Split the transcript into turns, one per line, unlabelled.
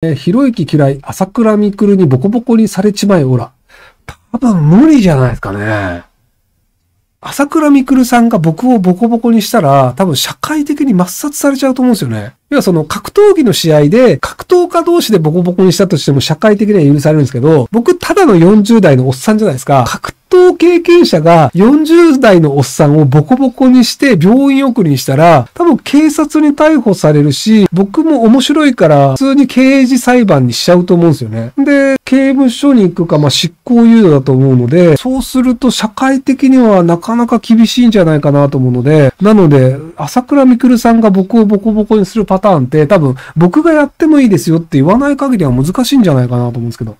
えー、ひろゆき嫌い、朝倉未来にボコボコにされちまえ、おら。多分無理じゃないですかね。朝倉未来さんが僕をボコボコにしたら、多分社会的に抹殺されちゃうと思うんですよね。要はその格闘技の試合で、格闘家同士でボコボコにしたとしても社会的には許されるんですけど、僕ただの40代のおっさんじゃないですか。格闘経験者が40代のおっさんをボコボコにして病院送りにしたら、多分警察に逮捕されるし、僕も面白いから普通に刑事裁判にしちゃうと思うんですよね。で、刑務所に行くか、まあ、執行猶予だと思うので、そうすると社会的にはなかなか厳しいんじゃないかなと思うので、なので、朝倉未来さんが僕をボコボコにするパターンって多分僕がやってもいいですよって言わない限りは難しいんじゃないかなと思うんですけど。